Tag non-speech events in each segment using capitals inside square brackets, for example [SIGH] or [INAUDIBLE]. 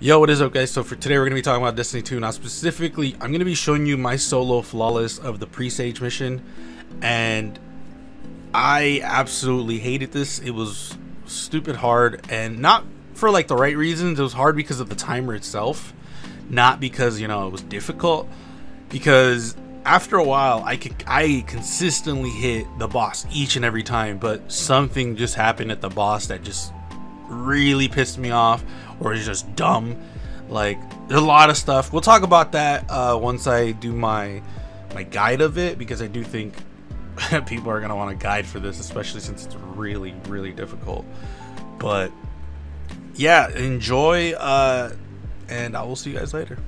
Yo, what is up guys? So for today we're going to be talking about Destiny 2. Now specifically, I'm going to be showing you my solo flawless of the presage mission. And I absolutely hated this. It was stupid hard and not for like the right reasons. It was hard because of the timer itself. Not because, you know, it was difficult. Because after a while, I could I consistently hit the boss each and every time, but something just happened at the boss that just really pissed me off or is just dumb. Like there's a lot of stuff. We'll talk about that uh, once I do my my guide of it because I do think [LAUGHS] people are gonna want a guide for this, especially since it's really really difficult. But yeah, enjoy, uh, and I will see you guys later.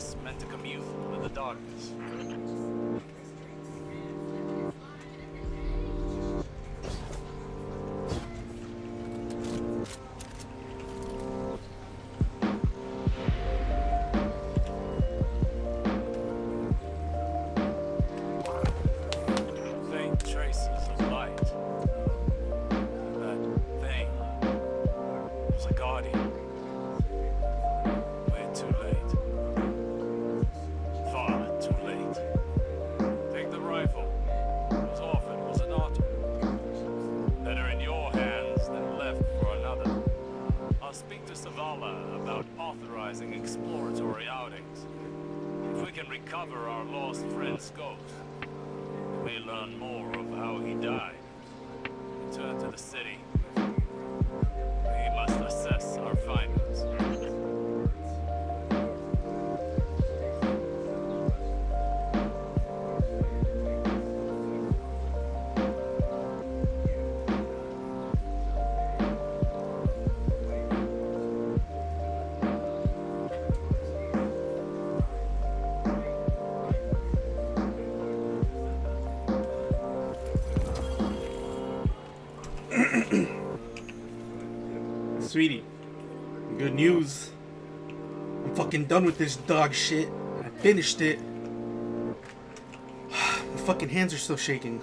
Calus meant to commune with the darkness. We learn more of how he died. Return to the city. We must assess our findings. Done with this dog shit. I finished it. [SIGHS] My fucking hands are still shaking.